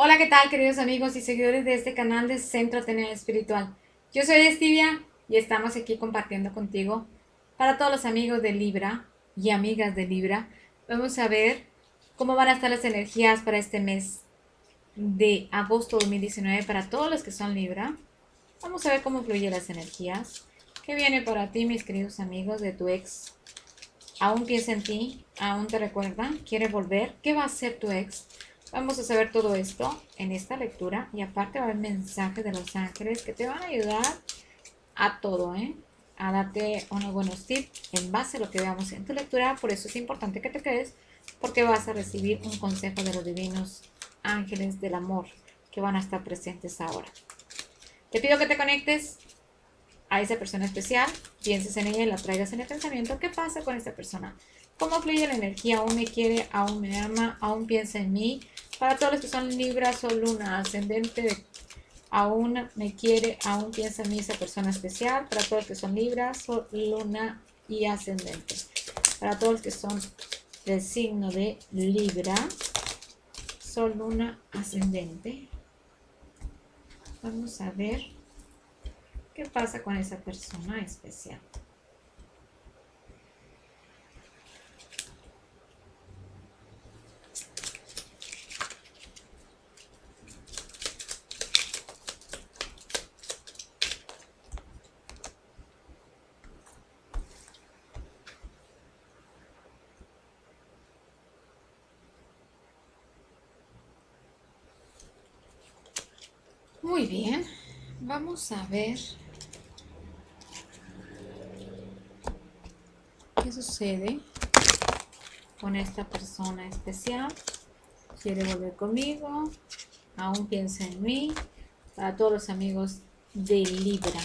Hola, ¿qué tal, queridos amigos y seguidores de este canal de Centro Ateneo Espiritual? Yo soy Estivia y estamos aquí compartiendo contigo para todos los amigos de Libra y amigas de Libra. Vamos a ver cómo van a estar las energías para este mes de agosto 2019 para todos los que son Libra. Vamos a ver cómo fluyen las energías. ¿Qué viene para ti, mis queridos amigos de tu ex? ¿Aún piensa en ti? ¿Aún te recuerda? ¿Quiere volver? ¿Qué va a hacer tu ex? Vamos a saber todo esto en esta lectura y aparte va a haber mensajes de los ángeles que te van a ayudar a todo, ¿eh? A darte unos buenos tips en base a lo que veamos en tu lectura. Por eso es importante que te quedes porque vas a recibir un consejo de los divinos ángeles del amor que van a estar presentes ahora. Te pido que te conectes a esa persona especial, pienses en ella y la traigas en el pensamiento. ¿Qué pasa con esta persona? ¿Cómo fluye la energía? ¿Aún me quiere? ¿Aún me ama? ¿Aún piensa en mí? Para todos los que son Libra, Sol, Luna, Ascendente, aún me quiere, aún piensa en mí esa persona especial. Para todos los que son Libra, Sol, Luna y Ascendente. Para todos los que son del signo de Libra, Sol, Luna, Ascendente. Vamos a ver qué pasa con esa persona especial. Muy bien, vamos a ver qué sucede con esta persona especial. Quiere volver conmigo, aún piensa en mí, para todos los amigos de Libra.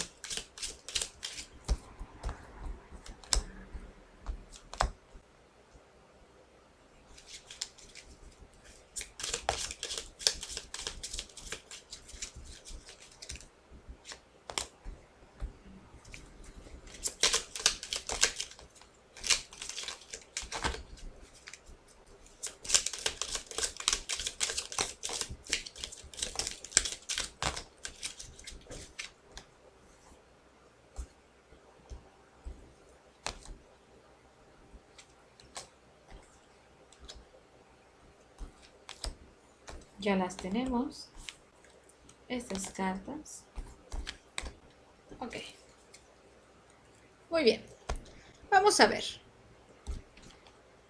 Ya las tenemos. Estas cartas. Ok. Muy bien. Vamos a ver.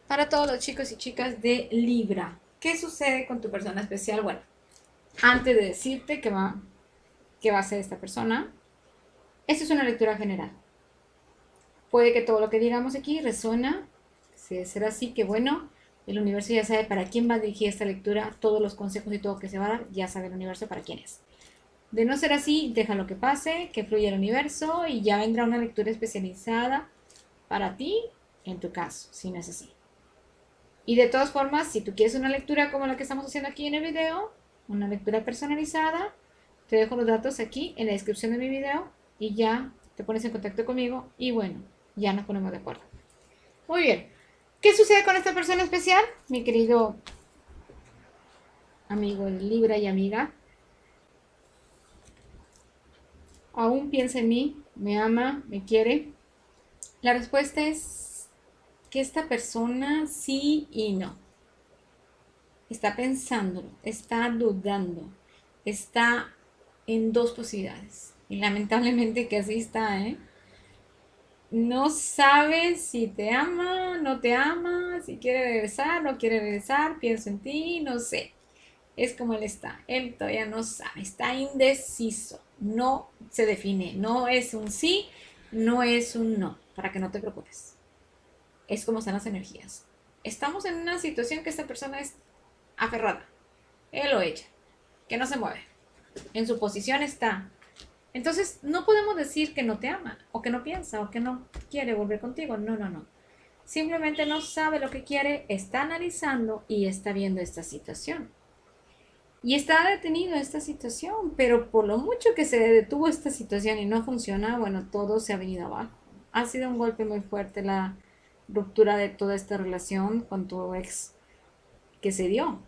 Para todos los chicos y chicas de Libra, ¿qué sucede con tu persona especial? Bueno, antes de decirte qué va, va a ser esta persona, esta es una lectura general. Puede que todo lo que digamos aquí resuena, si será así, que bueno, el universo ya sabe para quién va a dirigir esta lectura, todos los consejos y todo que se va a dar, ya sabe el universo para quién es. De no ser así, deja lo que pase, que fluya el universo y ya vendrá una lectura especializada para ti, en tu caso, si no es así. Y de todas formas, si tú quieres una lectura como la que estamos haciendo aquí en el video, una lectura personalizada, te dejo los datos aquí en la descripción de mi video y ya te pones en contacto conmigo y bueno, ya nos ponemos de acuerdo. Muy bien. ¿Qué sucede con esta persona especial? Mi querido amigo Libra y amiga. ¿Aún piensa en mí? ¿Me ama? ¿Me quiere? La respuesta es que esta persona sí y no. Está pensándolo, está dudando, está en dos posibilidades. Y lamentablemente que así está, ¿eh? No sabe si te ama, no te ama, si quiere regresar, no quiere regresar, pienso en ti, no sé. Es como él está. Él todavía no sabe, está indeciso, no se define, no es un sí, no es un no, para que no te preocupes. Es como están las energías. Estamos en una situación que esta persona es aferrada, él o ella, que no se mueve. En su posición está, entonces, no podemos decir que no te ama, o que no piensa, o que no quiere volver contigo. No, no, no. Simplemente no sabe lo que quiere, está analizando y está viendo esta situación. Y está detenido esta situación, pero por lo mucho que se detuvo esta situación y no funciona, bueno, todo se ha venido abajo. Ha sido un golpe muy fuerte la ruptura de toda esta relación con tu ex que se dio.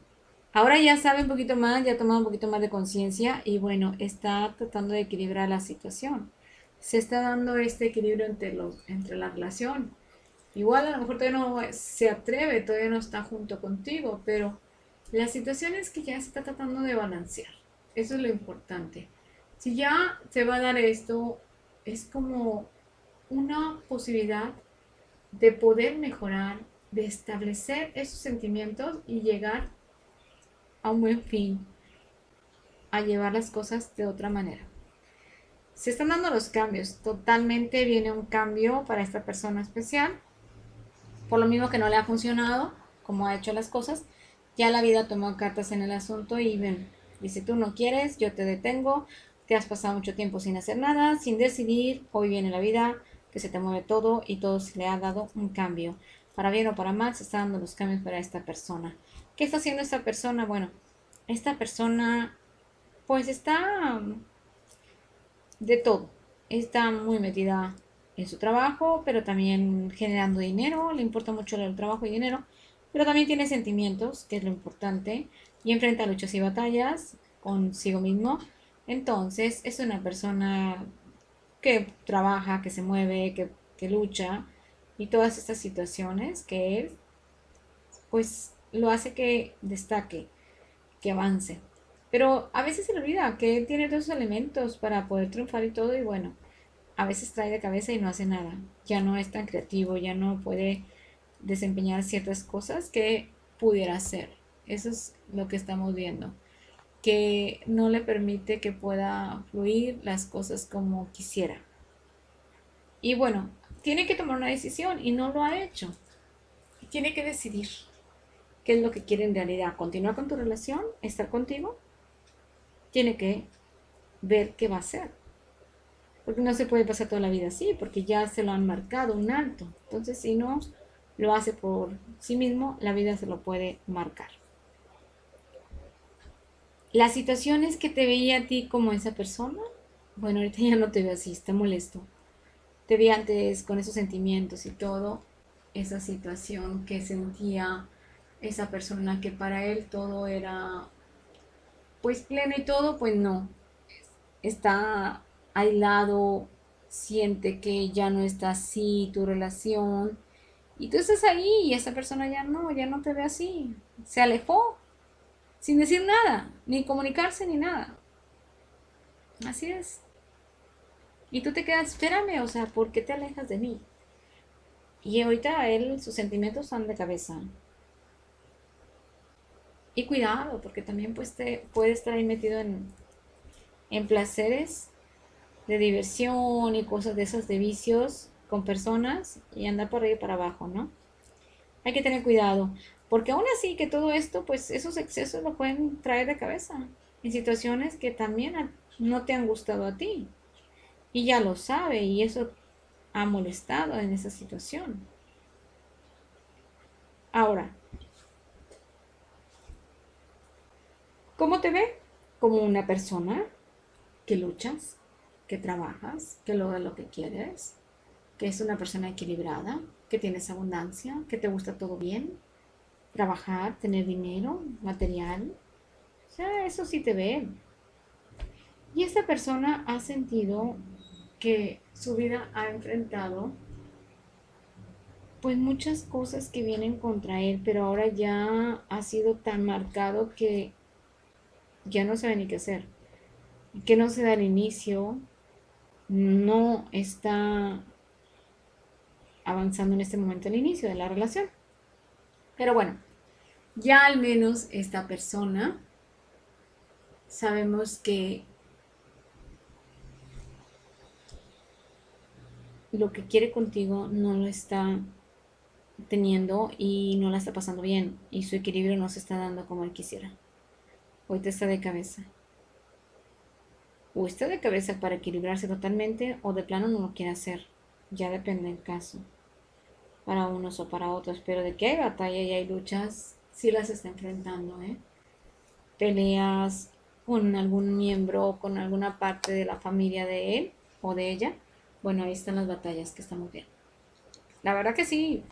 Ahora ya sabe un poquito más, ya ha tomado un poquito más de conciencia y bueno, está tratando de equilibrar la situación. Se está dando este equilibrio entre, los, entre la relación. Igual a lo mejor todavía no se atreve, todavía no está junto contigo, pero la situación es que ya se está tratando de balancear. Eso es lo importante. Si ya se va a dar esto, es como una posibilidad de poder mejorar, de establecer esos sentimientos y llegar a un buen fin, a llevar las cosas de otra manera. Se están dando los cambios, totalmente viene un cambio para esta persona especial, por lo mismo que no le ha funcionado, como ha hecho las cosas, ya la vida tomó cartas en el asunto y ven, dice tú no quieres, yo te detengo, te has pasado mucho tiempo sin hacer nada, sin decidir, hoy viene la vida, que se te mueve todo y todo se le ha dado un cambio. Para bien o para mal se están dando los cambios para esta persona. ¿Qué está haciendo esta persona? Bueno, esta persona pues está de todo. Está muy metida en su trabajo, pero también generando dinero, le importa mucho el trabajo y dinero, pero también tiene sentimientos, que es lo importante, y enfrenta luchas y batallas consigo mismo entonces, es una persona que trabaja, que se mueve, que, lucha y todas estas situaciones que él, pues, lo hace que destaque, que avance. Pero a veces se le olvida que tiene todos elementos para poder triunfar y todo, y bueno, a veces trae de cabeza y no hace nada. Ya no es tan creativo, ya no puede desempeñar ciertas cosas que pudiera hacer. Eso es lo que estamos viendo que no le permite que pueda fluir las cosas como quisiera. Y bueno, tiene que tomar una decisión y no lo ha hecho. Tiene que decidir qué es lo que quiere en realidad. ¿Continuar con tu relación? ¿Estar contigo? Tiene que ver qué va a hacer. Porque no se puede pasar toda la vida así, porque ya se lo han marcado un alto. Entonces, si no lo hace por sí mismo, la vida se lo puede marcar. Las situaciones que te veía a ti como esa persona, bueno, ahorita ya no te veo así, está molesto. Te vi antes con esos sentimientos y todo, esa situación que sentía esa persona que para él todo era pues pleno y todo, pues no. Está aislado, siente que ya no está así tu relación. Y tú estás ahí y esa persona ya no, ya no te ve así. Se alejó sin decir nada, ni comunicarse ni nada. Así es. Y tú te quedas, espérame, o sea, ¿por qué te alejas de mí? Y ahorita él, sus sentimientos están de cabeza. Y cuidado, porque también pues, te, puede estar ahí metido en, en placeres de diversión y cosas de esas de vicios con personas y andar por ahí para abajo, ¿no? Hay que tener cuidado. Porque aún así que todo esto, pues esos excesos lo pueden traer de cabeza en situaciones que también no te han gustado a ti. Y ya lo sabe y eso ha molestado en esa situación. Ahora, ¿cómo te ve? Como una persona que luchas, que trabajas, que logra lo que quieres, que es una persona equilibrada, que tienes abundancia, que te gusta todo bien, trabajar, tener dinero, material. O sea, eso sí te ve. Y esta persona ha sentido que su vida ha enfrentado pues muchas cosas que vienen contra él, pero ahora ya ha sido tan marcado que ya no sabe ni qué hacer. Que no se da el inicio, no está avanzando en este momento el inicio de la relación. Pero bueno, ya al menos esta persona sabemos que lo que quiere contigo no lo está teniendo y no la está pasando bien y su equilibrio no se está dando como él quisiera. Hoy te está de cabeza. O está de cabeza para equilibrarse totalmente o de plano no lo quiere hacer. Ya depende del caso. Para unos o para otros. Pero de que hay batalla y hay luchas, si las está enfrentando, ¿eh? Peleas con algún miembro, con alguna parte de la familia de él o de ella. Bueno, ahí están las batallas que estamos viendo. La verdad que sí,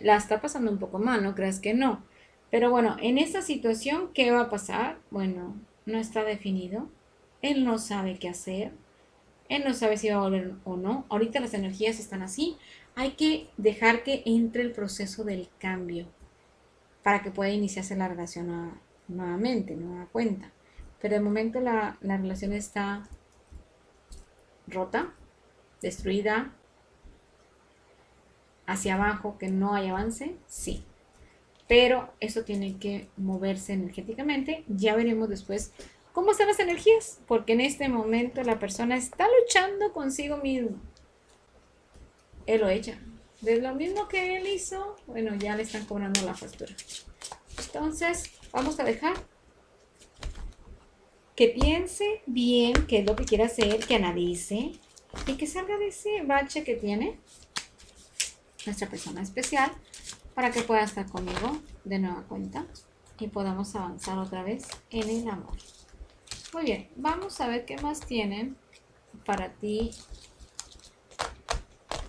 la está pasando un poco mal, no creas que no. Pero bueno, en esta situación, ¿qué va a pasar? Bueno, no está definido. Él no sabe qué hacer. Él no sabe si va a volver o no. Ahorita las energías están así. Hay que dejar que entre el proceso del cambio para que pueda iniciarse la relación nuevamente, nueva cuenta. Pero de momento la, la relación está rota, destruida, hacia abajo, que no hay avance, sí. Pero eso tiene que moverse energéticamente. Ya veremos después cómo están las energías, porque en este momento la persona está luchando consigo mismo. Él o ella. De lo mismo que él hizo, bueno, ya le están cobrando la factura. Entonces, vamos a dejar que piense bien qué es lo que quiere hacer, que analice y que salga de ese bache que tiene nuestra persona especial para que pueda estar conmigo de nueva cuenta y podamos avanzar otra vez en el amor. Muy bien, vamos a ver qué más tienen para ti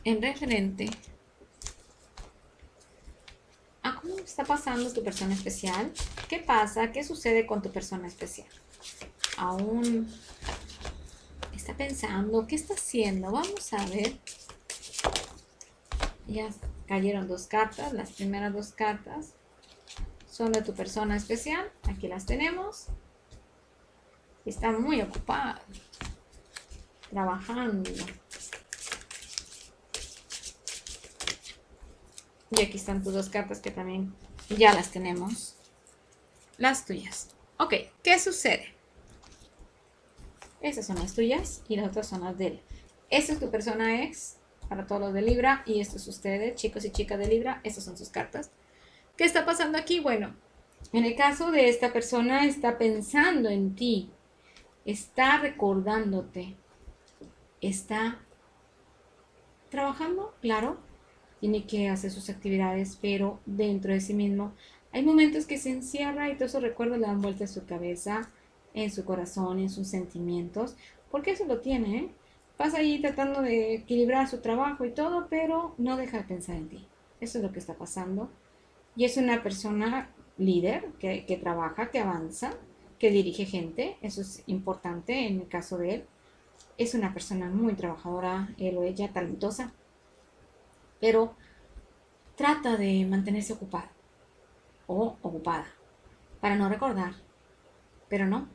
en referente a cómo está pasando tu persona especial. ¿Qué pasa? ¿Qué sucede con tu persona especial? Aún está pensando, ¿qué está haciendo? Vamos a ver. Ya cayeron dos cartas, las primeras dos cartas son de tu persona especial. Aquí las tenemos. Está muy ocupada, trabajando. Y aquí están tus dos cartas que también ya las tenemos. Las tuyas. Ok, ¿qué sucede? Esas son las tuyas y las otras son las de él. Esta es tu persona ex para todos los de Libra y esto es ustedes, chicos y chicas de Libra. Estas son sus cartas. ¿Qué está pasando aquí? Bueno, en el caso de esta persona está pensando en ti, está recordándote, está trabajando, claro, tiene que hacer sus actividades, pero dentro de sí mismo hay momentos que se encierra y todos esos recuerdos le dan vuelta a su cabeza, en su corazón, en sus sentimientos, porque eso lo tiene, ¿eh? Pasa ahí tratando de equilibrar su trabajo y todo, pero no deja de pensar en ti. Eso es lo que está pasando. Y es una persona líder que, que trabaja, que avanza, que dirige gente. Eso es importante en el caso de él. Es una persona muy trabajadora, él o ella, talentosa. Pero trata de mantenerse ocupada o ocupada para no recordar. Pero no,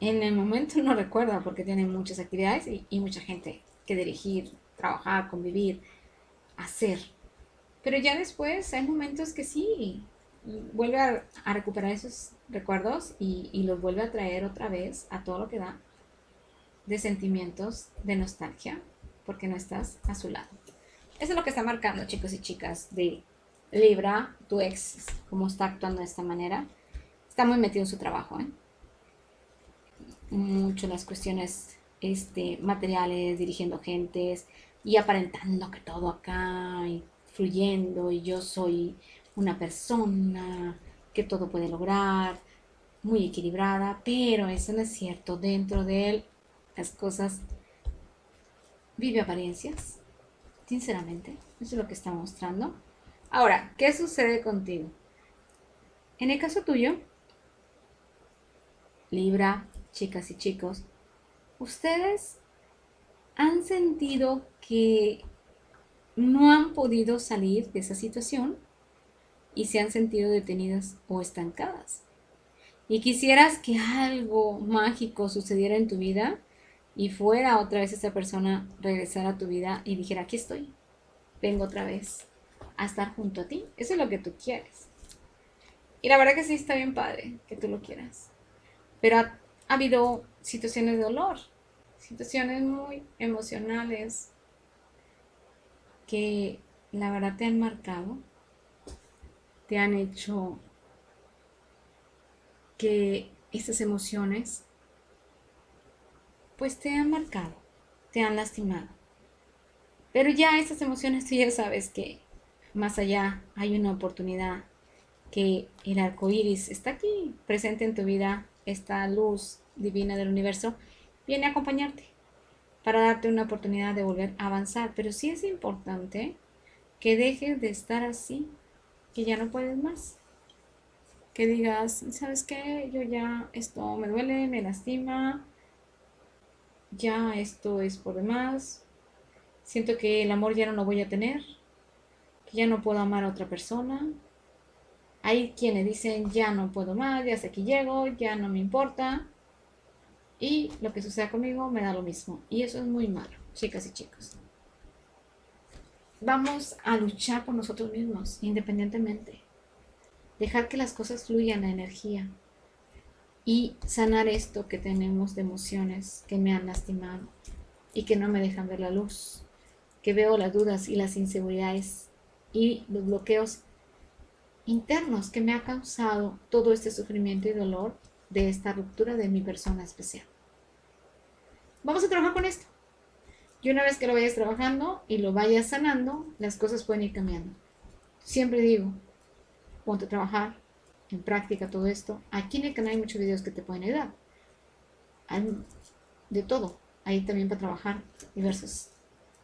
en el momento no recuerda porque tiene muchas actividades y, mucha gente que dirigir, trabajar, convivir, hacer. Pero ya después hay momentos que sí, vuelve a, recuperar esos recuerdos y, y, los vuelve a traer otra vez a todo lo que da de sentimientos de nostalgia, porque no estás a su lado. Eso es lo que está marcando, chicos y chicas, de Libra, tu ex, cómo está actuando de esta manera. Está muy metido en su trabajo, ¿eh? Mucho las cuestiones este, materiales, dirigiendo gentes y aparentando que todo acá y fluyendo y yo soy una persona que todo puede lograr, muy equilibrada, pero eso no es cierto. Dentro de él las cosas vive apariencias, sinceramente. Eso es lo que está mostrando. Ahora, ¿qué sucede contigo? En el caso tuyo, Libra, chicas y chicos, ustedes han sentido que no han podido salir de esa situación y se han sentido detenidas o estancadas. Y quisieras que algo mágico sucediera en tu vida y fuera otra vez esa persona regresar a tu vida y dijera, aquí estoy, vengo otra vez a estar junto a ti. Eso es lo que tú quieres. Y la verdad que sí está bien padre que tú lo quieras. Pero ha habido situaciones de dolor, situaciones muy emocionales que la verdad te han marcado, te han hecho que esas emociones pues te han marcado, te han lastimado. Pero ya esas emociones tú ya sabes que más allá hay una oportunidad que el arco iris está aquí presente en tu vida esta luz divina del universo viene a acompañarte para darte una oportunidad de volver a avanzar. Pero sí es importante que dejes de estar así, que ya no puedes más. que digas, ¿sabes qué? Yo ya esto me duele, me lastima, ya esto es por demás, siento que el amor ya no lo voy a tener, que ya no puedo amar a otra persona. Hay quienes dicen, ya no puedo más, ya hasta aquí llego, ya no me importa. Y lo que suceda conmigo me da lo mismo. Y eso es muy malo, chicas y chicos. Vamos a luchar por nosotros mismos, independientemente. Dejar que las cosas fluyan la energía. Y sanar esto que tenemos de emociones que me han lastimado y que no me dejan ver la luz. Que veo las dudas y las inseguridades y los bloqueos internos que me ha causado todo este sufrimiento y dolor de esta ruptura de mi persona especial. Vamos a trabajar con esto. Y una vez que lo vayas trabajando y lo vayas sanando, las cosas pueden ir cambiando. Siempre digo, ponte a trabajar, en práctica todo esto. Aquí en el canal hay muchos videos que te pueden ayudar. Hay de todo. Ahí también para trabajar diversas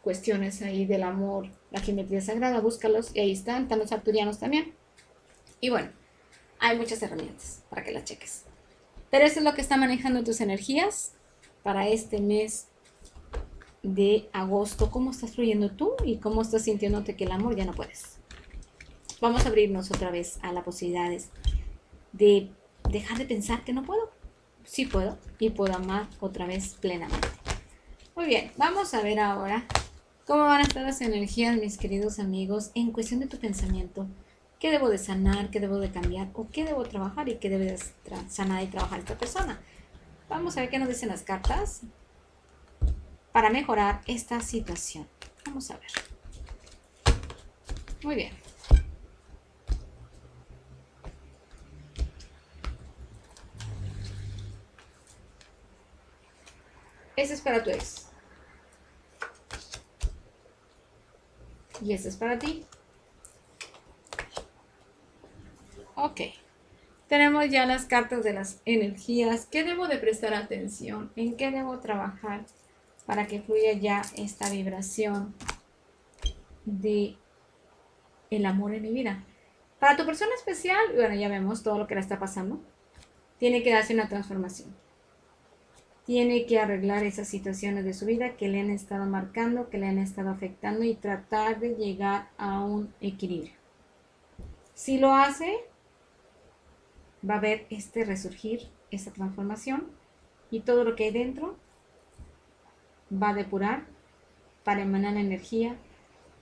cuestiones ahí del amor, la geometría sagrada, búscalos y ahí están, están los arturianos también. Y bueno, hay muchas herramientas para que las cheques. Pero eso es lo que está manejando tus energías para este mes de agosto. ¿Cómo estás fluyendo tú y cómo estás sintiéndote que el amor ya no puedes? Vamos a abrirnos otra vez a las posibilidades de dejar de pensar que no puedo. Sí puedo y puedo amar otra vez plenamente. Muy bien, vamos a ver ahora cómo van a estar las energías, mis queridos amigos, en cuestión de tu pensamiento. ¿Qué debo de sanar? ¿Qué debo de cambiar? ¿O qué debo trabajar? ¿Y qué debe de sanar y trabajar esta persona? Vamos a ver qué nos dicen las cartas para mejorar esta situación. Vamos a ver. Muy bien. Ese es para tu ex. Y ese es para ti. Ok. Tenemos ya las cartas de las energías. ¿Qué debo de prestar atención? ¿En qué debo trabajar para que fluya ya esta vibración de el amor en mi vida? Para tu persona especial, bueno, ya vemos todo lo que le está pasando. Tiene que darse una transformación. Tiene que arreglar esas situaciones de su vida que le han estado marcando, que le han estado afectando y tratar de llegar a un equilibrio. Si lo hace, va a haber este resurgir, esta transformación y todo lo que hay dentro va a depurar para emanar energía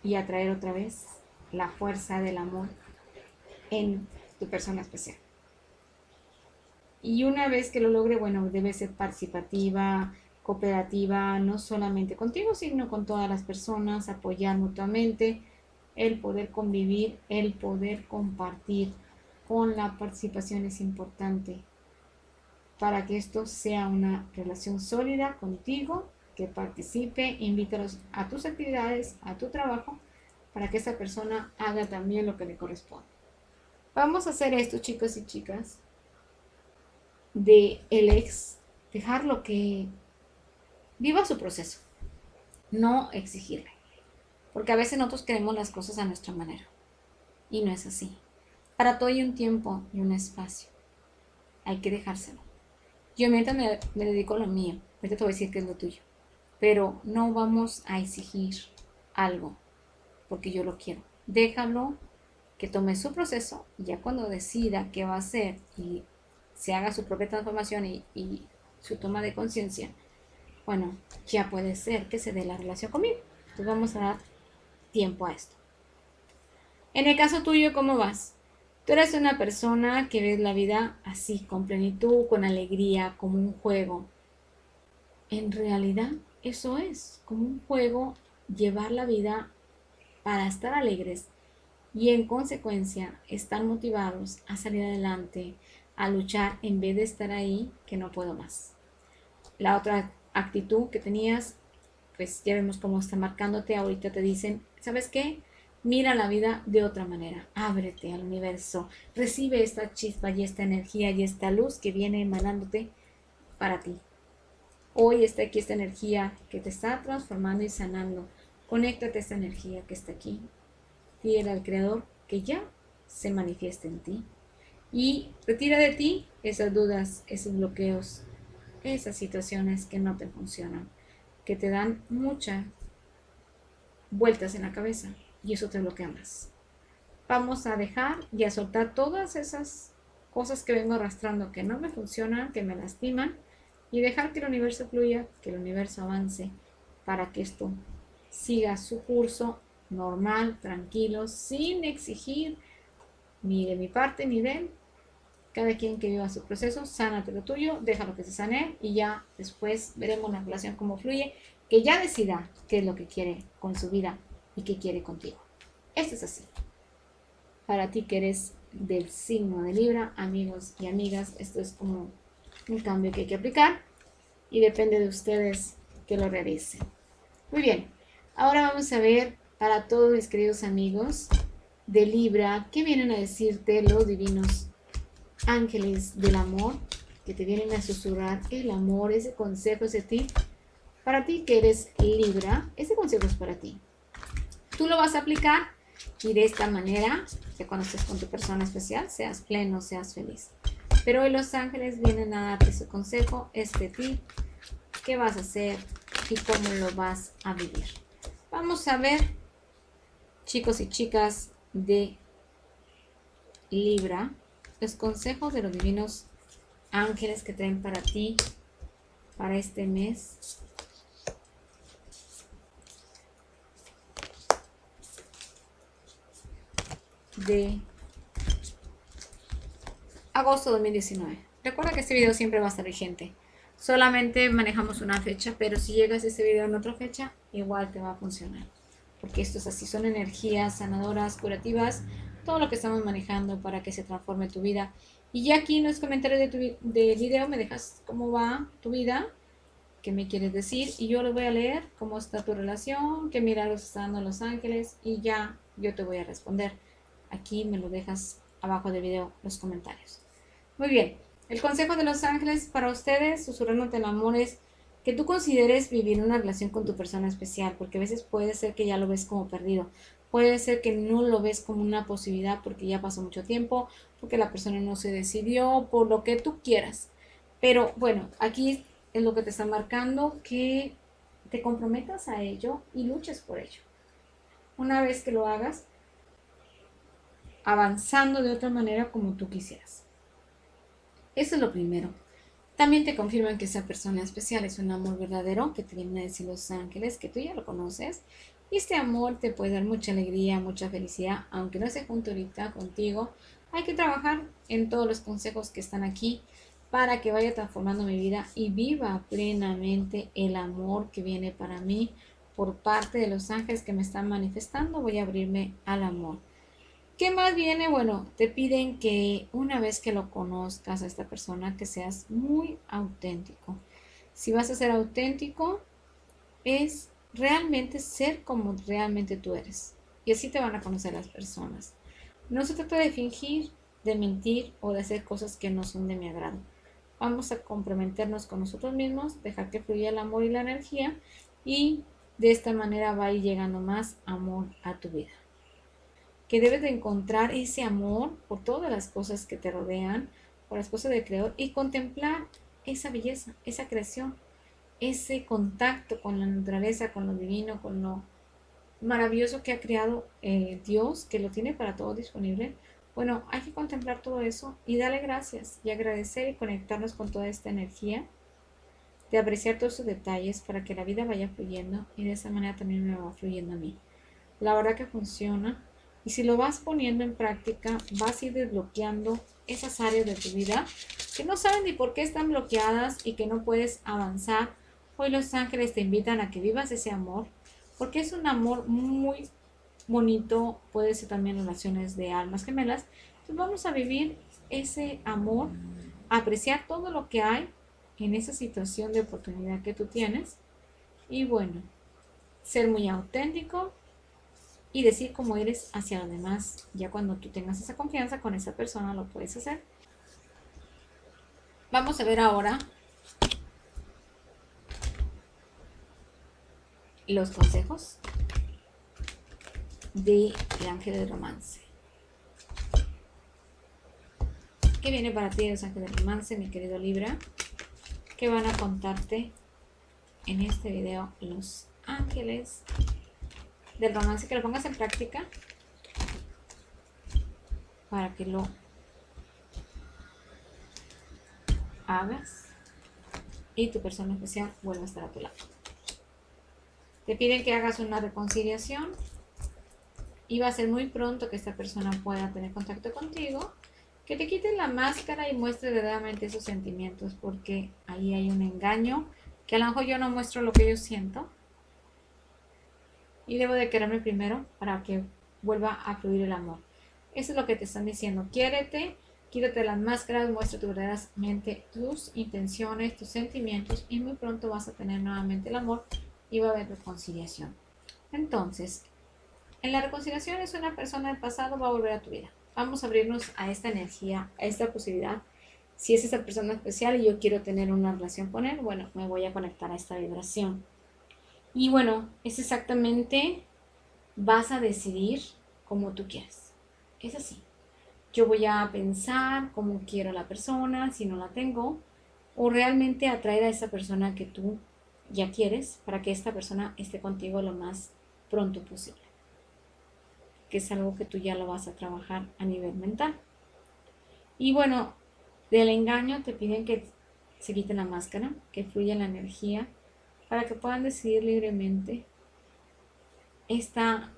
y atraer otra vez la fuerza del amor en tu persona especial. Y una vez que lo logre, bueno, debe ser participativa, cooperativa, no solamente contigo, sino con todas las personas, apoyar mutuamente, el poder convivir, el poder compartir con la participación es importante para que esto sea una relación sólida contigo, que participe, invítalos a tus actividades, a tu trabajo, para que esa persona haga también lo que le corresponde. Vamos a hacer esto, chicos y chicas, de el ex, dejarlo que viva su proceso, no exigirle, porque a veces nosotros queremos las cosas a nuestra manera, y no es así. Para todo hay un tiempo y un espacio. Hay que dejárselo. Yo mientras me, dedico a lo mío, ahorita te voy a decir que es lo tuyo. Pero no vamos a exigir algo porque yo lo quiero. Déjalo que tome su proceso y ya cuando decida qué va a hacer y se haga su propia transformación y, y su toma de conciencia, bueno, ya puede ser que se dé la relación conmigo. Entonces vamos a dar tiempo a esto. En el caso tuyo, ¿cómo vas? Tú eres una persona que ves la vida así, con plenitud, con alegría, como un juego. En realidad, eso es, como un juego, llevar la vida para estar alegres y en consecuencia estar motivados a salir adelante, a luchar en vez de estar ahí que no puedo más. La otra actitud que tenías, pues ya vemos cómo está marcándote, ahorita te dicen, ¿sabes qué? Mira la vida de otra manera. Ábrete al universo. Recibe esta chispa y esta energía y esta luz que viene emanándote para ti. Hoy está aquí esta energía que te está transformando y sanando. Conéctate a esta energía que está aquí. Pídele al Creador que ya se manifieste en ti. Y Retira de ti esas dudas, esos bloqueos, esas situaciones que no te funcionan, que te dan muchas vueltas en la cabeza y eso te bloquea más. Vamos a dejar y a soltar todas esas cosas que vengo arrastrando que no me funcionan, que me lastiman y dejar que el universo fluya, que el universo avance para que esto siga su curso normal, tranquilo, sin exigir ni de mi parte ni de él. Cada quien que viva su proceso, sánate lo tuyo, déjalo que se sane y ya después veremos la relación cómo fluye, que ya decida qué es lo que quiere con su vida y qué quiere contigo. Esto es así. Para ti que eres del signo de Libra, amigos y amigas, esto es como un cambio que hay que aplicar y depende de ustedes que lo realicen. Muy bien, ahora vamos a ver para todos mis queridos amigos de Libra, ¿qué vienen a decirte los divinos ángeles del amor? Que te vienen a susurrar el amor, ese consejo es de ti. Para ti que eres Libra, ese consejo es para ti. Tú lo vas a aplicar y de esta manera, que cuando estés con tu persona especial, seas pleno, seas feliz. Pero hoy los ángeles vienen a darte ese consejo, este ti, qué vas a hacer y cómo lo vas a vivir. Vamos a ver, chicos y chicas, de Libra, los consejos de los divinos ángeles que traen para ti, para este mes. De agosto de 2019. Recuerda que este video siempre va a estar vigente. Solamente manejamos una fecha, pero si llegas a este video en otra fecha, igual te va a funcionar porque esto es así, son energías sanadoras, curativas, todo lo que estamos manejando para que se transforme tu vida. Y ya aquí en los comentarios de tu de video me dejas cómo va tu vida, qué me quieres decir, y yo lo voy a leer, cómo está tu relación, qué milagros están dando los ángeles, y ya yo te voy a responder. Aquí me lo dejas abajo del video los comentarios. Muy bien, el consejo de los ángeles para ustedes, susurrándote el amor es que tú consideres vivir una relación con tu persona especial, porque a veces puede ser que ya lo ves como perdido, puede ser que no lo ves como una posibilidad porque ya pasó mucho tiempo, porque la persona no se decidió, por lo que tú quieras. Pero bueno, aquí es lo que te está marcando, que te comprometas a ello y luches por ello. Una vez que lo hagas, avanzando de otra manera como tú quisieras. Eso es lo primero. También te confirman que esa persona especial es un amor verdadero que te vienen a decir los ángeles, que tú ya lo conoces. Y este amor te puede dar mucha alegría, mucha felicidad, aunque no se junto ahorita contigo. Hay que trabajar en todos los consejos que están aquí para que vaya transformando mi vida y viva plenamente el amor que viene para mí por parte de los ángeles que me están manifestando. Voy a abrirme al amor. ¿Qué más viene? Bueno, te piden que una vez que lo conozcas a esta persona, que seas muy auténtico. Si vas a ser auténtico, es realmente ser como realmente tú eres. Y así te van a conocer las personas. No se trata de fingir, de mentir o de hacer cosas que no son de mi agrado. Vamos a comprometernos con nosotros mismos, dejar que fluya el amor y la energía y de esta manera va a ir llegando más amor a tu vida que debes de encontrar ese amor por todas las cosas que te rodean, por las cosas del Creador y contemplar esa belleza, esa creación, ese contacto con la naturaleza, con lo divino, con lo maravilloso que ha creado eh, Dios, que lo tiene para todo disponible. Bueno, hay que contemplar todo eso y darle gracias y agradecer y conectarnos con toda esta energía, de apreciar todos sus detalles para que la vida vaya fluyendo y de esa manera también me va fluyendo a mí. La verdad que funciona, y si lo vas poniendo en práctica, vas a ir desbloqueando esas áreas de tu vida que no saben ni por qué están bloqueadas y que no puedes avanzar. Hoy los ángeles te invitan a que vivas ese amor, porque es un amor muy bonito, puede ser también relaciones de almas gemelas. Entonces vamos a vivir ese amor, apreciar todo lo que hay en esa situación de oportunidad que tú tienes y bueno, ser muy auténtico, y decir cómo eres hacia los demás. Ya cuando tú tengas esa confianza con esa persona lo puedes hacer. Vamos a ver ahora los consejos de el ángel del romance. ¿Qué viene para ti, los ángeles del romance, mi querido Libra? ¿Qué van a contarte en este video los ángeles del romance? Que lo pongas en práctica para que lo hagas y tu persona especial vuelva a estar a tu lado. Te piden que hagas una reconciliación y va a ser muy pronto que esta persona pueda tener contacto contigo que te quiten la máscara y muestre verdaderamente esos sentimientos, porque ahí hay un engaño, que a lo mejor yo no muestro lo que yo siento. Y debo de quererme primero para que vuelva a fluir el amor. Eso es lo que te están diciendo. Quiérete, quítate las máscaras, muestra tu verdaderamente tus intenciones, tus sentimientos y muy pronto vas a tener nuevamente el amor y va a haber reconciliación. Entonces, en la reconciliación es una persona del pasado va a volver a tu vida vamos a abrirnos a esta energía, a esta posibilidad. Si es esa persona especial y yo quiero tener una relación con él, bueno, me voy a conectar a esta vibración. Y bueno, es exactamente, vas a decidir como tú quieras. Es así. Yo voy a pensar cómo quiero a la persona, si no la tengo, o realmente atraer a esa persona que tú ya quieres para que esta persona esté contigo lo más pronto posible que es algo que tú ya lo vas a trabajar a nivel mental. Y bueno, del engaño te piden que se quite la máscara, que fluya la energía, para que puedan decidir libremente esta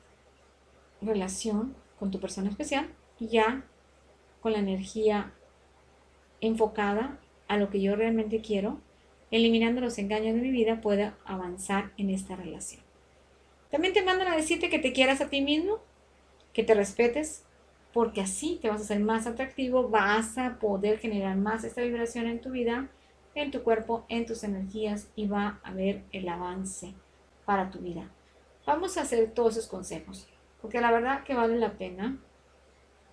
relación con tu persona especial ya con la energía enfocada a lo que yo realmente quiero, eliminando los engaños de mi vida, pueda avanzar en esta relación. También te mandan a decirte que te quieras a ti mismo, que te respetes, porque así te vas a hacer más atractivo, vas a poder generar más esta vibración en tu vida, en tu cuerpo, en tus energías y va a haber el avance para tu vida. Vamos a hacer todos esos consejos, porque la verdad que vale la pena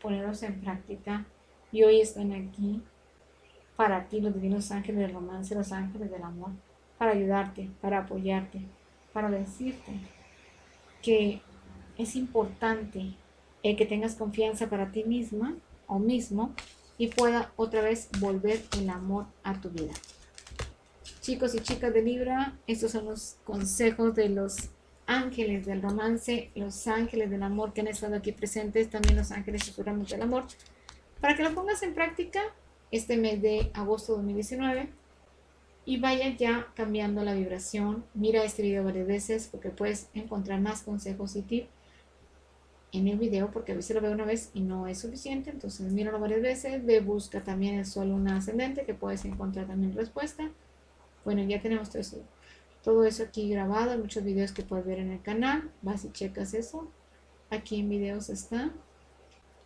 ponerlos en práctica y hoy están aquí para ti los divinos ángeles del romance, los ángeles del amor, para ayudarte, para apoyarte, para decirte que es importante el que tengas confianza para ti misma o mismo y pueda otra vez volver el amor a tu vida. Chicos y chicas de Libra, estos son los consejos de los ángeles del romance, los ángeles del amor que han estado aquí presentes, también los ángeles susurramos del amor, para que lo pongas en práctica este mes de agosto de 2019 y vaya ya cambiando la vibración. Mira este video varias veces porque puedes encontrar más consejos y tips en el video porque a veces lo veo una vez y no es suficiente, entonces míralo varias veces, ve, busca también el sol luna ascendente que puedes encontrar también respuesta. Bueno, ya tenemos todo eso, todo eso aquí grabado, muchos videos que puedes ver en el canal, vas y checas eso, aquí en videos está.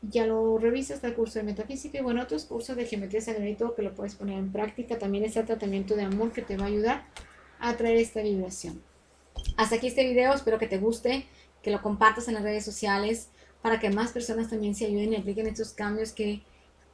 Ya lo revisas, está el curso de metafísica y bueno, otros cursos de geometría sagrada y todo que lo puedes poner en práctica. También está el tratamiento de amor que te va a ayudar a traer esta vibración. Hasta aquí este video, espero que te guste que lo compartas en las redes sociales para que más personas también se ayuden y apliquen estos cambios que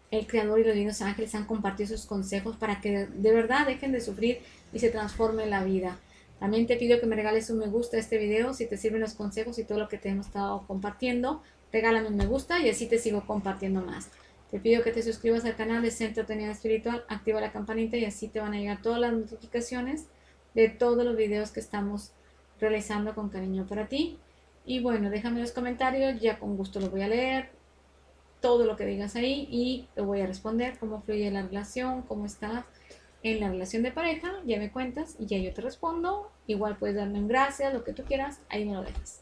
el Creador y los Divinos Ángeles han compartido sus consejos para que de verdad dejen de sufrir y se transforme la vida. También te pido que me regales un me gusta a este video si te sirven los consejos y todo lo que te hemos estado compartiendo. Regálame un me gusta y así te sigo compartiendo más. Te pido que te suscribas al canal de Centro Tenida Espiritual, activa la campanita y así te van a llegar todas las notificaciones de todos los videos que estamos realizando con cariño para ti. Y bueno, déjame los comentarios, ya con gusto lo voy a leer, todo lo que digas ahí y te voy a responder cómo fluye la relación, cómo estás en la relación de pareja, ya me cuentas y ya yo te respondo. Igual puedes darme un gracias, lo que tú quieras, ahí me lo dejas.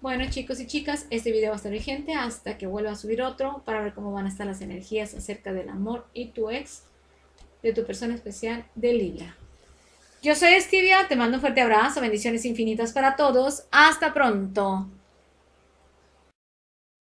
Bueno chicos y chicas, este video va a estar vigente hasta que vuelva a subir otro para ver cómo van a estar las energías acerca del amor y tu ex, de tu persona especial de Libra. Yo soy Estivia, te mando un fuerte abrazo, bendiciones infinitas para todos. Hasta pronto.